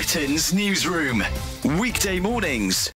Britain's newsroom. Weekday mornings